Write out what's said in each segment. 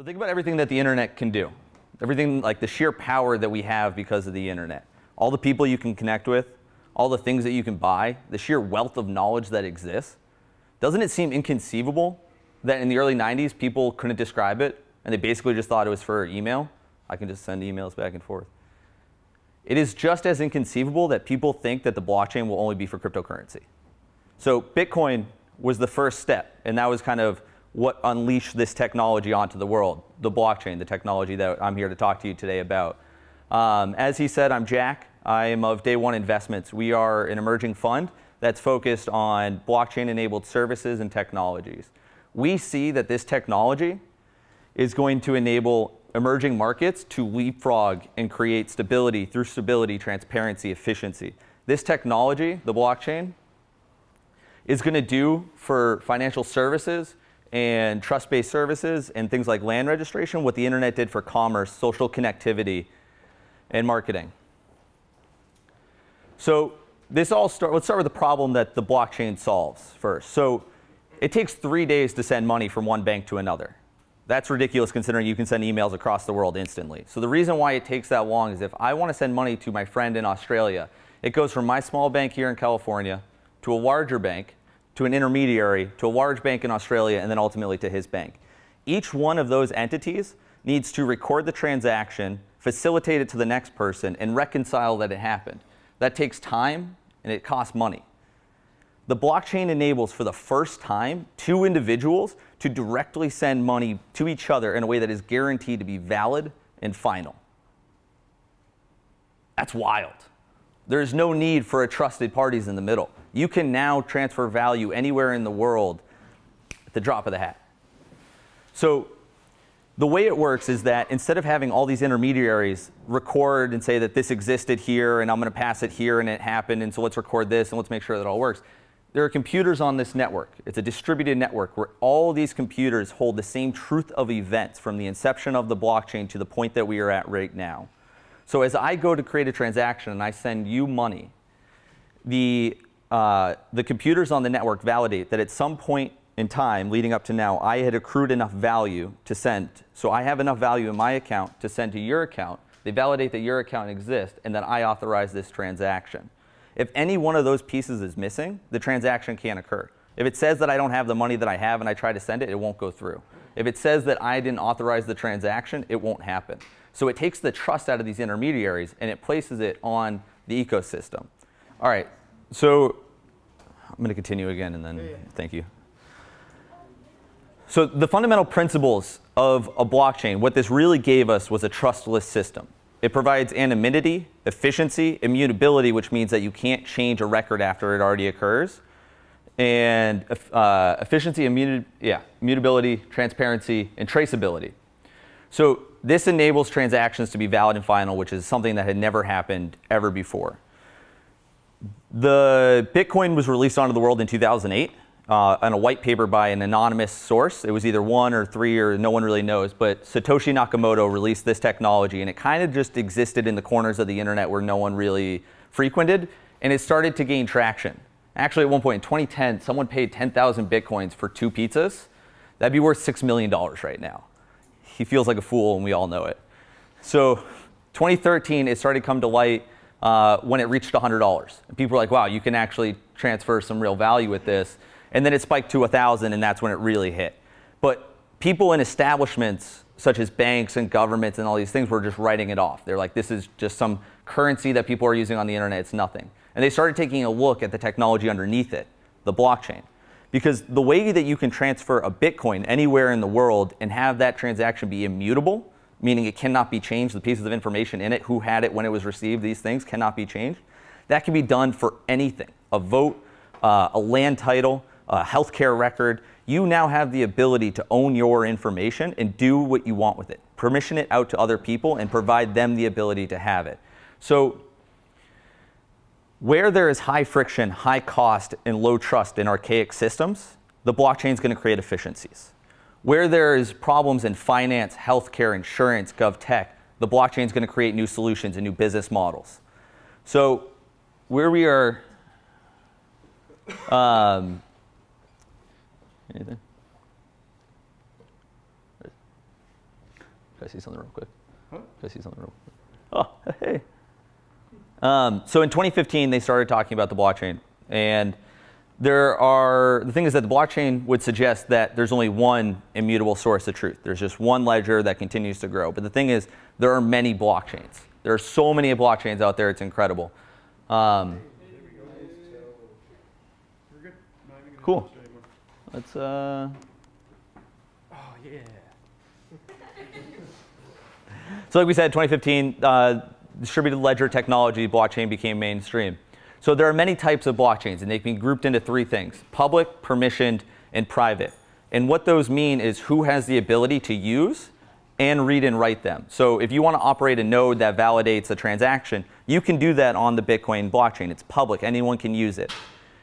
So think about everything that the internet can do. Everything like the sheer power that we have because of the internet. All the people you can connect with, all the things that you can buy, the sheer wealth of knowledge that exists. Doesn't it seem inconceivable that in the early 90s people couldn't describe it and they basically just thought it was for email? I can just send emails back and forth. It is just as inconceivable that people think that the blockchain will only be for cryptocurrency. So Bitcoin was the first step, and that was kind of what unleashed this technology onto the world, the blockchain, the technology that I'm here to talk to you today about. Um, as he said, I'm Jack. I am of Day One Investments. We are an emerging fund that's focused on blockchain-enabled services and technologies. We see that this technology is going to enable emerging markets to leapfrog and create stability through stability, transparency, efficiency. This technology, the blockchain, is going to do for financial services and trust-based services and things like land registration what the internet did for commerce, social connectivity, and marketing. So this all start, let's start with the problem that the blockchain solves first. So it takes three days to send money from one bank to another. That's ridiculous considering you can send emails across the world instantly. So the reason why it takes that long is if I want to send money to my friend in Australia, it goes from my small bank here in California to a larger bank, to an intermediary, to a large bank in Australia, and then ultimately to his bank. Each one of those entities needs to record the transaction, facilitate it to the next person, and reconcile that it happened. That takes time and it costs money. The blockchain enables for the first time two individuals to directly send money to each other in a way that is guaranteed to be valid and final. That's wild. There's no need for a trusted parties in the middle. You can now transfer value anywhere in the world at the drop of the hat. So the way it works is that instead of having all these intermediaries record and say that this existed here and I'm going to pass it here and it happened and so let's record this and let's make sure that all works there are computers on this network. It's a distributed network where all these computers hold the same truth of events from the inception of the blockchain to the point that we are at right now. So as I go to create a transaction and I send you money, the, uh, the computers on the network validate that at some point in time leading up to now, I had accrued enough value to send. So I have enough value in my account to send to your account. They validate that your account exists and that I authorize this transaction. If any one of those pieces is missing, the transaction can't occur. If it says that I don't have the money that I have and I try to send it, it won't go through. If it says that I didn't authorize the transaction, it won't happen. So it takes the trust out of these intermediaries and it places it on the ecosystem. All right, so I'm going to continue again and then yeah, yeah. thank you. So the fundamental principles of a blockchain, what this really gave us was a trustless system. It provides anonymity, efficiency, immutability, which means that you can't change a record after it already occurs, and uh, efficiency, immuta yeah, immutability, transparency, and traceability. So this enables transactions to be valid and final, which is something that had never happened ever before. The Bitcoin was released onto the world in 2008 uh, on a white paper by an anonymous source. It was either one or three or no one really knows, but Satoshi Nakamoto released this technology and it kind of just existed in the corners of the internet where no one really frequented and it started to gain traction. Actually, at one point in 2010, someone paid 10,000 Bitcoins for two pizzas. That'd be worth $6 million right now. He feels like a fool and we all know it. So 2013, it started to come to light uh, when it reached $100. And people were like, wow, you can actually transfer some real value with this and then it spiked to 1,000 and that's when it really hit. But people in establishments such as banks and governments and all these things were just writing it off. They're like, this is just some currency that people are using on the internet, it's nothing. And they started taking a look at the technology underneath it, the blockchain. Because the way that you can transfer a Bitcoin anywhere in the world and have that transaction be immutable, meaning it cannot be changed, the pieces of information in it, who had it when it was received, these things cannot be changed, that can be done for anything. A vote, uh, a land title, a healthcare record, you now have the ability to own your information and do what you want with it. Permission it out to other people and provide them the ability to have it. So where there is high friction, high cost, and low trust in archaic systems, the blockchain is going to create efficiencies. Where there is problems in finance, healthcare, insurance, gov tech, the blockchain is going to create new solutions and new business models. So where we are um, Anything? Can I see something real quick? Huh? Can I see something real quick? Oh, hey. Um, so in 2015, they started talking about the blockchain. And there are, the thing is that the blockchain would suggest that there's only one immutable source of truth. There's just one ledger that continues to grow. But the thing is, there are many blockchains. There are so many blockchains out there, it's incredible. Um, We're good. Not even gonna Cool. post it anymore. let's, uh, Oh yeah. So like we said, 2015, uh, distributed ledger technology, blockchain became mainstream. So there are many types of blockchains, and they can be grouped into three things: public, permissioned, and private. And what those mean is who has the ability to use and read and write them. So if you want to operate a node that validates a transaction, you can do that on the Bitcoin blockchain. It's public; anyone can use it.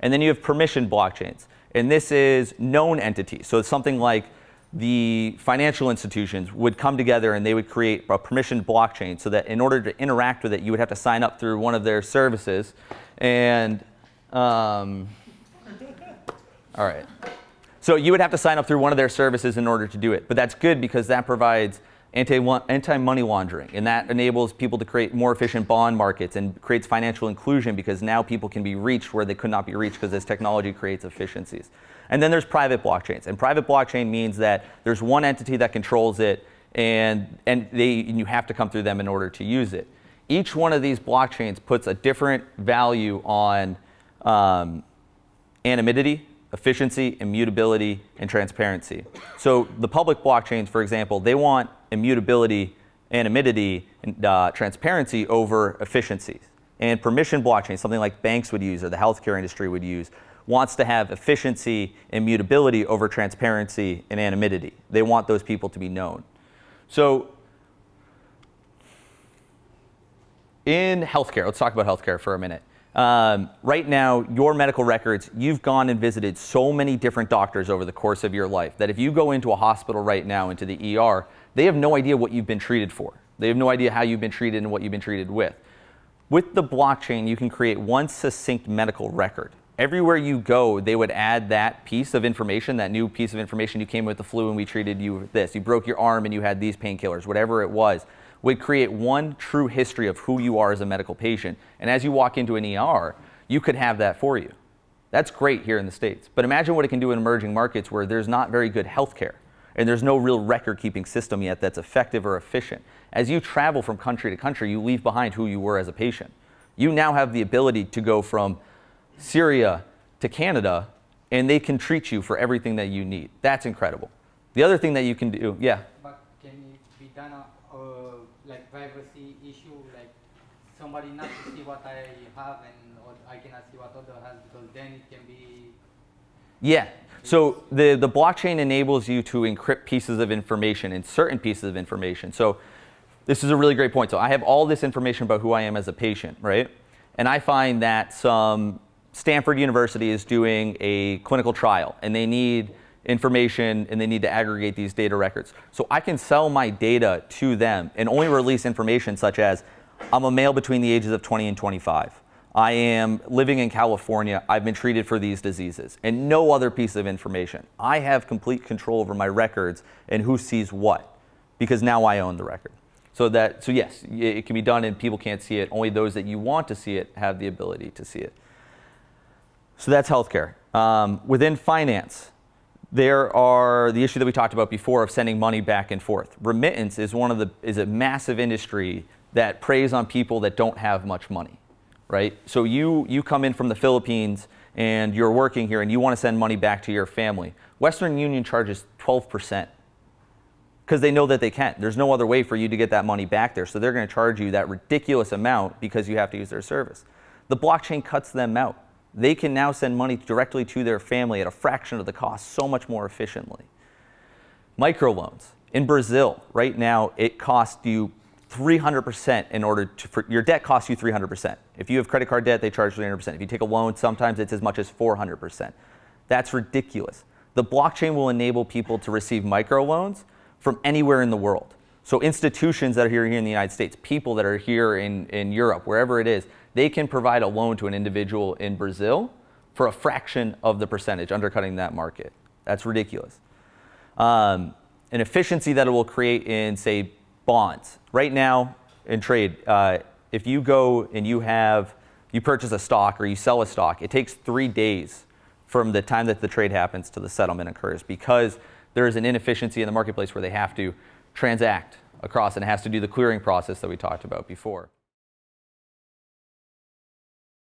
And then you have permissioned blockchains, and this is known entities. So it's something like the financial institutions would come together and they would create a permissioned blockchain so that in order to interact with it, you would have to sign up through one of their services. And, um, all right. So you would have to sign up through one of their services in order to do it. But that's good because that provides anti- anti-money laundering, and that enables people to create more efficient bond markets and creates financial inclusion because now people can be reached where they could not be reached because this technology creates efficiencies. And then there's private blockchains, and private blockchain means that there's one entity that controls it, and and they and you have to come through them in order to use it. Each one of these blockchains puts a different value on um, anonymity, efficiency, immutability, and transparency. So the public blockchains, for example, they want immutability, anonymity, and uh, transparency over efficiencies. And permission blockchain, something like banks would use or the healthcare industry would use, wants to have efficiency, and mutability over transparency and anonymity. They want those people to be known. So in healthcare, let's talk about healthcare for a minute. Um, right now, your medical records, you've gone and visited so many different doctors over the course of your life that if you go into a hospital right now, into the ER, they have no idea what you've been treated for. They have no idea how you've been treated and what you've been treated with. With the blockchain, you can create one succinct medical record. Everywhere you go, they would add that piece of information, that new piece of information. You came with the flu and we treated you with this. You broke your arm and you had these painkillers, whatever it was would create one true history of who you are as a medical patient. And as you walk into an ER, you could have that for you. That's great here in the States. But imagine what it can do in emerging markets where there's not very good health care and there's no real record keeping system yet that's effective or efficient. As you travel from country to country, you leave behind who you were as a patient. You now have the ability to go from Syria to Canada and they can treat you for everything that you need. That's incredible. The other thing that you can do, yeah. But can it be done a uh, like privacy issue, like somebody not to see what I have and or I cannot see what other has because then it can be Yeah. So the, the blockchain enables you to encrypt pieces of information and certain pieces of information. So this is a really great point. So I have all this information about who I am as a patient, right? And I find that some Stanford University is doing a clinical trial and they need information and they need to aggregate these data records. So I can sell my data to them and only release information such as I'm a male between the ages of 20 and 25. I am living in California. I've been treated for these diseases and no other piece of information. I have complete control over my records and who sees what because now I own the record. So that so yes, it can be done and people can't see it. Only those that you want to see it have the ability to see it. So that's healthcare. Um, within finance, there are the issue that we talked about before of sending money back and forth. Remittance is one of the is a massive industry that preys on people that don't have much money, right? So you you come in from the Philippines and you're working here and you want to send money back to your family. Western Union charges 12% because they know that they can't. There's no other way for you to get that money back there. So they're going to charge you that ridiculous amount because you have to use their service. The blockchain cuts them out. They can now send money directly to their family at a fraction of the cost, so much more efficiently. Microloans. In Brazil, right now, it costs you 300% in order to, for, your debt costs you 300%. If you have credit card debt, they charge 300%. If you take a loan, sometimes it's as much as 400%. That's ridiculous. The blockchain will enable people to receive microloans from anywhere in the world. So institutions that are here, here in the United States, people that are here in, in Europe, wherever it is, they can provide a loan to an individual in Brazil for a fraction of the percentage, undercutting that market. That's ridiculous. Um, an efficiency that it will create in, say, bonds. Right now in trade, uh, if you go and you have you purchase a stock or you sell a stock, it takes three days from the time that the trade happens to the settlement occurs because there is an inefficiency in the marketplace where they have to transact across and it has to do the clearing process that we talked about before.